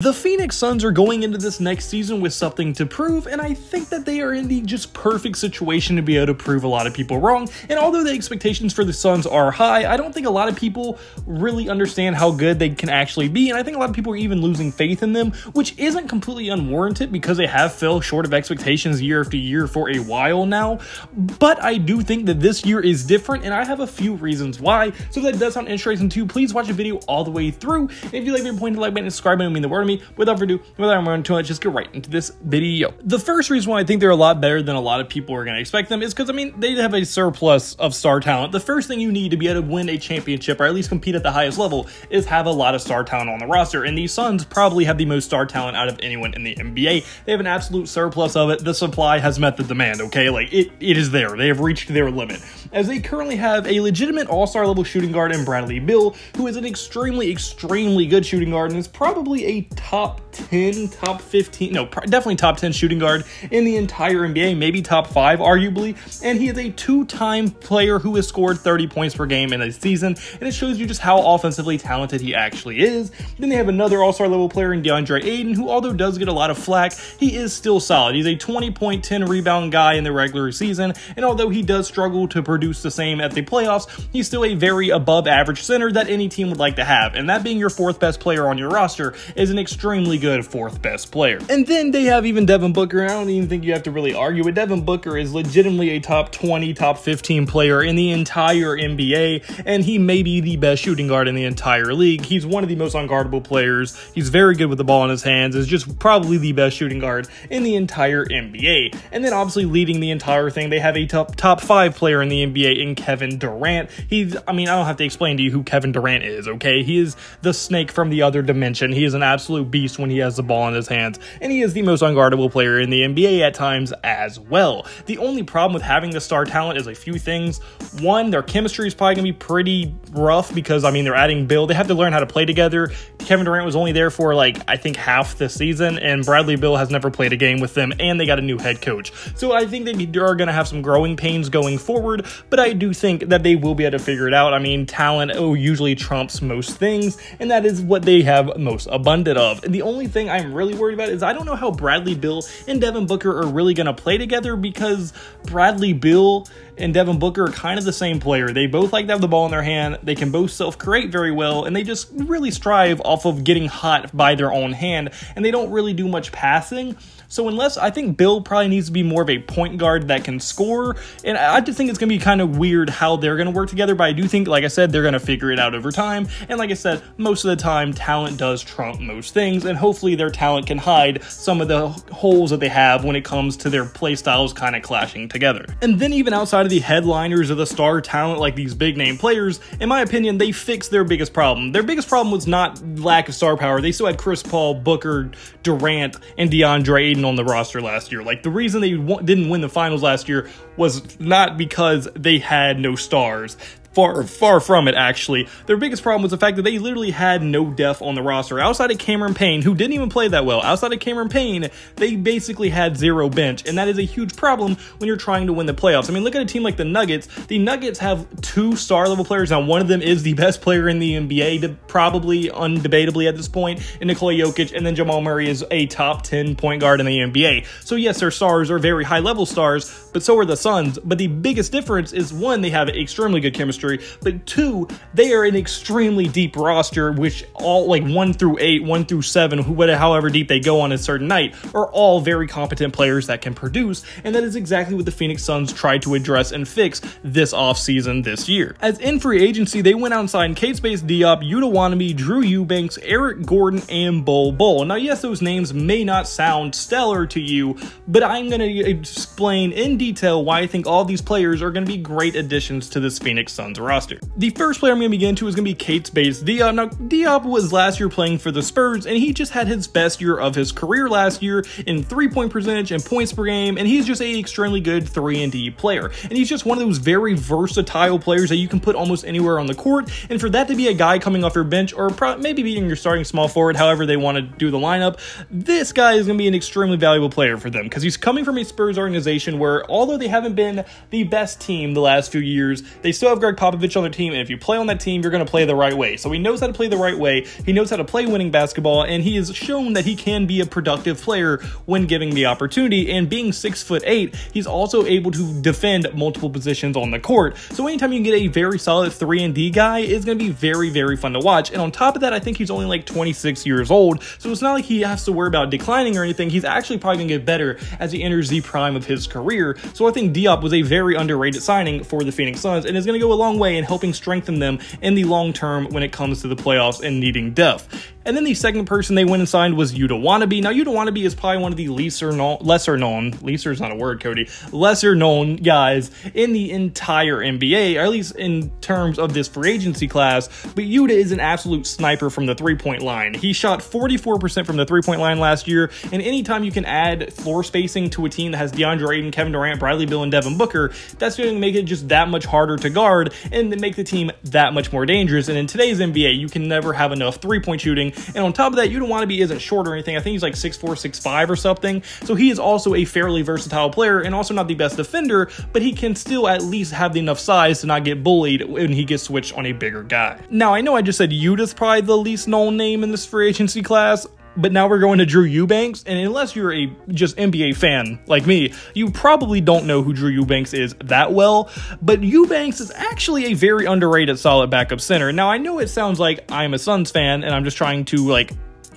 The Phoenix Suns are going into this next season with something to prove, and I think that they are in the just perfect situation to be able to prove a lot of people wrong. And although the expectations for the Suns are high, I don't think a lot of people really understand how good they can actually be, and I think a lot of people are even losing faith in them, which isn't completely unwarranted because they have fell short of expectations year after year for a while now. But I do think that this year is different, and I have a few reasons why. So if that does sound interesting to you, please watch the video all the way through. And if you like the point, like button, subscribe, it would mean the word me. Without further ado, without more too much, just get right into this video. The first reason why I think they're a lot better than a lot of people are going to expect them is because, I mean, they have a surplus of star talent. The first thing you need to be able to win a championship or at least compete at the highest level is have a lot of star talent on the roster. And these Suns probably have the most star talent out of anyone in the NBA. They have an absolute surplus of it. The supply has met the demand, okay? Like, it, it is there. They have reached their limit. As they currently have a legitimate all-star level shooting guard in Bradley Beal, who is an extremely, extremely good shooting guard and is probably a top 10, top 15, no, definitely top 10 shooting guard in the entire NBA, maybe top 5 arguably, and he is a two-time player who has scored 30 points per game in a season, and it shows you just how offensively talented he actually is. Then they have another all-star level player in DeAndre Ayton, who although does get a lot of flack, he is still solid. He's a 20.10 rebound guy in the regular season, and although he does struggle to produce the same at the playoffs, he's still a very above average center that any team would like to have, and that being your fourth best player on your roster is an extremely good fourth best player. And then they have even Devin Booker. I don't even think you have to really argue it. Devin Booker is legitimately a top 20, top 15 player in the entire NBA, and he may be the best shooting guard in the entire league. He's one of the most unguardable players. He's very good with the ball in his hands, is just probably the best shooting guard in the entire NBA. And then obviously leading the entire thing, they have a top top five player in the NBA in Kevin Durant. He's I mean, I don't have to explain to you who Kevin Durant is, okay? He is the snake from the other dimension. He is an absolute beast when he has the ball in his hands, and he is the most unguardable player in the NBA at times as well. The only problem with having the star talent is a few things. One, their chemistry is probably going to be pretty rough because, I mean, they're adding Beal. They have to learn how to play together. Kevin Durant was only there for, like, I think half the season, and Bradley Beal has never played a game with them, and they got a new head coach. So I think they are going to have some growing pains going forward, but I do think that they will be able to figure it out. I mean, talent oh, usually trumps most things, and that is what they have most abundant of. And the only thing I'm really worried about is I don't know how Bradley Beal and Devin Booker are really going to play together because Bradley Beal and Devin Booker are kind of the same player. They both like to have the ball in their hand. They can both self-create very well, and they just really strive off of getting hot by their own hand, and they don't really do much passing. So unless I think Beal probably needs to be more of a point guard that can score, and I just think it's going to be kind of weird how they're going to work together, but I do think, like I said, they're going to figure it out over time. And like I said, most of the time, talent does trump most things, and hopefully their talent can hide some of the holes that they have when it comes to their play styles kind of clashing together. And then even outside of the headliners of the star talent like these big name players, in my opinion, they fixed their biggest problem. Their biggest problem was not lack of star power. They still had Chris Paul, Booker, Durant, and DeAndre Ayton on the roster last year. Like the reason they didn't win the finals last year was not because they had no stars. Far, far from it, actually. Their biggest problem was the fact that they literally had no depth on the roster. Outside of Cameron Payne, who didn't even play that well, outside of Cameron Payne, they basically had zero bench, and that is a huge problem when you're trying to win the playoffs. I mean, look at a team like the Nuggets. The Nuggets have two star level players. Now, one of them is the best player in the NBA, probably undebatably at this point, in Nikola Jokic, and then Jamal Murray is a top 10 point guard in the NBA. So, yes, their stars are very high level stars, but so are the Suns. But the biggest difference is one, they have extremely good chemistry but two, they are an extremely deep roster, which all like one through eight, one through seven, whatever, however deep they go on a certain night, are all very competent players that can produce, and that is exactly what the Phoenix Suns tried to address and fix this offseason this year. As in free agency, they went out and signed Keita Bates-Diop, Yuta Watanabe, Drew Eubanks, Eric Gordon, and Bol Bol. Now, yes, those names may not sound stellar to you, but I'm going to explain in detail why I think all these players are going to be great additions to this Phoenix Suns roster. The first player I'm going to begin to is going to be Keita Bates-Diop. Now, Diop was last year playing for the Spurs, and he just had his best year of his career last year in three-point percentage and points per game, and he's just a extremely good 3 and D player. And he's just one of those very versatile players that you can put almost anywhere on the court, and for that to be a guy coming off your bench, or maybe being your starting small forward, however they want to do the lineup, this guy is going to be an extremely valuable player for them, because he's coming from a Spurs organization where, although they haven't been the best team the last few years, they still have Gregg Popovich on their team, and if you play on that team, you're going to play the right way. So he knows how to play the right way. He knows how to play winning basketball, and he has shown that he can be a productive player when given the opportunity. And being six foot eight, he's also able to defend multiple positions on the court. So anytime you get a very solid three and D guy, it's going to be very, very fun to watch. And on top of that, I think he's only like 26 years old, so it's not like he has to worry about declining or anything. He's actually probably going to get better as he enters the prime of his career. So I think Diop was a very underrated signing for the Phoenix Suns and is going to go a long way in helping strengthen them in the long term when it comes to the playoffs and needing depth. And then the second person they went and signed was Yuta Watanabe. Now, Yuta Watanabe is probably one of the lesser known, lesser known, lesser is not a word, Cody, lesser known guys in the entire NBA, or at least in terms of this free agency class. But Yuta is an absolute sniper from the three point line. He shot 44% from the three point line last year, and anytime you can add floor spacing to a team that has DeAndre Ayton, Kevin Durant, Bradley Beal, and Devin Booker, that's going to make it just that much harder to guard and make the team that much more dangerous. And in today's NBA, you can never have enough three point shooting and on top of that, Yuta Watanabe isn't short or anything. I think he's like 6'4, 6'5 or something. So he is also a fairly versatile player and also not the best defender, but he can still at least have enough size to not get bullied when he gets switched on a bigger guy. Now, I know I just said Yuta's probably the least known name in this free agency class, but now we're going to Drew Eubanks, and unless you're a just NBA fan like me, you probably don't know who Drew Eubanks is that well. But Eubanks is actually a very underrated solid backup center. Now I know it sounds like I'm a Suns fan and I'm just trying to like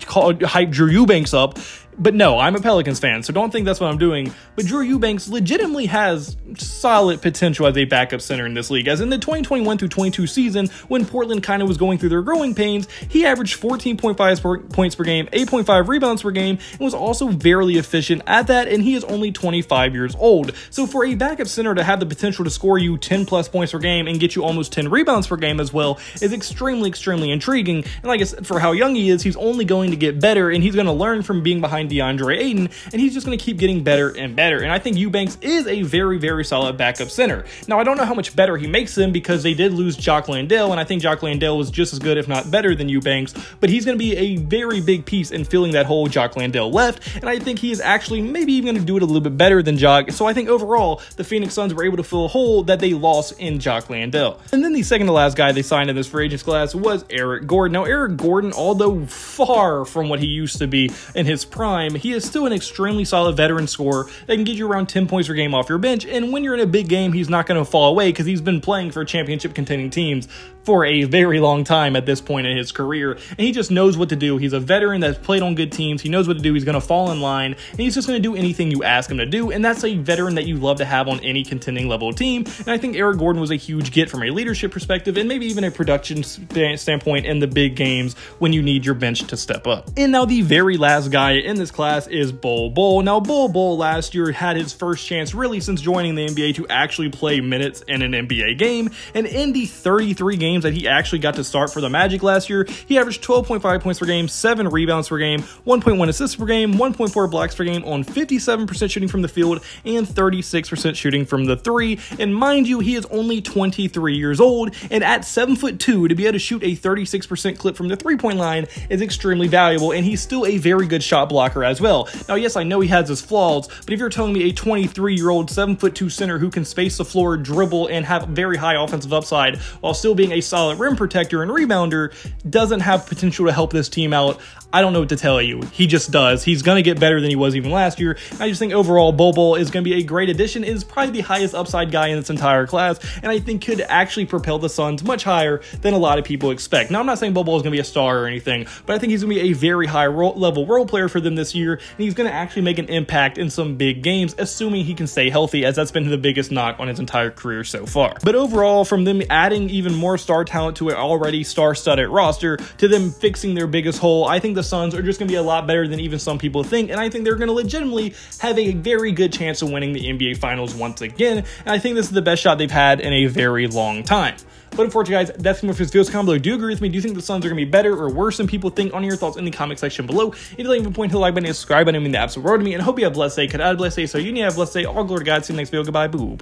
call hype Drew Eubanks up, but no, I'm a Pelicans fan, so don't think that's what I'm doing. But Drew Eubanks legitimately has solid potential as a backup center in this league. As in the 2021 through 22 season, when Portland kind of was going through their growing pains, he averaged 14.5 points per game, 8.5 rebounds per game, and was also very efficient at that, and he is only 25 years old. So for a backup center to have the potential to score you 10 plus points per game and get you almost 10 rebounds per game as well is extremely, extremely intriguing. And like I said, for how young he is, he's only going to get better, and he's going to learn from being behind DeAndre Ayton, and he's just going to keep getting better and better. And I think Eubanks is a very, very solid backup center. Now, I don't know how much better he makes them because they did lose Jock Landale, and I think Jock Landale was just as good, if not better, than Eubanks, but he's going to be a very big piece in filling that hole Jock Landale left, and I think he is actually maybe even going to do it a little bit better than Jock. So I think overall, the Phoenix Suns were able to fill a hole that they lost in Jock Landale. And then the second to last guy they signed in this free agents class was Eric Gordon. Now, Eric Gordon, although far from what he used to be in his prime, he is still an extremely solid veteran scorer that can get you around 10 points per game off your bench. And when you're in a big game, he's not going to fall away because he's been playing for championship contending teams for a very long time at this point in his career. And he just knows what to do. He's a veteran that's played on good teams. He knows what to do. He's going to fall in line and he's just going to do anything you ask him to do. And that's a veteran that you love to have on any contending level team. And I think Eric Gordon was a huge get from a leadership perspective and maybe even a production standpoint in the big games when you need your bench to step up. And now the very last guy in this class is Bol Bol. Now Bol Bol last year had his first chance really since joining the NBA to actually play minutes in an NBA game. And in the 33 games that he actually got to start for the Magic last year, he averaged 12.5 points per game, 7 rebounds per game, 1.1 assists per game, 1.4 blocks per game on 57% shooting from the field and 36% shooting from the three. And mind you, he is only 23 years old, and at 7 foot 2 to be able to shoot a 36% clip from the three-point line is extremely valuable, and he's still a very good shot blocker as well. Now, yes, I know he has his flaws, but if you're telling me a 23-year-old 7 foot 2 center who can space the floor, dribble, and have very high offensive upside while still being a solid rim protector and rebounder doesn't have potential to help this team out, I don't know what to tell you. He just does. He's going to get better than he was even last year. I just think overall, Bol is going to be a great addition. Is probably the highest upside guy in this entire class, and I think could actually propel the Suns much higher than a lot of people expect. Now, I'm not saying Bol is going to be a star or anything, but I think he's going to be a very high level role player for them this year, and he's going to actually make an impact in some big games, assuming he can stay healthy, as that's been the biggest knock on his entire career so far. But overall, from them adding even more star talent to an already star-studded roster to them fixing their biggest hole, I think the Suns are just going to be a lot better than even some people think, and I think they're going to legitimately have a very good chance of winning the NBA Finals once again, and I think this is the best shot they've had in a very long time. But unfortunately, guys, that's be for this video. Comment below. Do you agree with me? Do you think the Suns are to be better or worse than people think? On your thoughts in the comment section below. If you like, point hit the like button and subscribe button. I mean the absolute world to me. And hope you have a blessed day. Could I have a blessed day? So you need to have a blessed day. All glory to God. See you next video. Goodbye. Boo.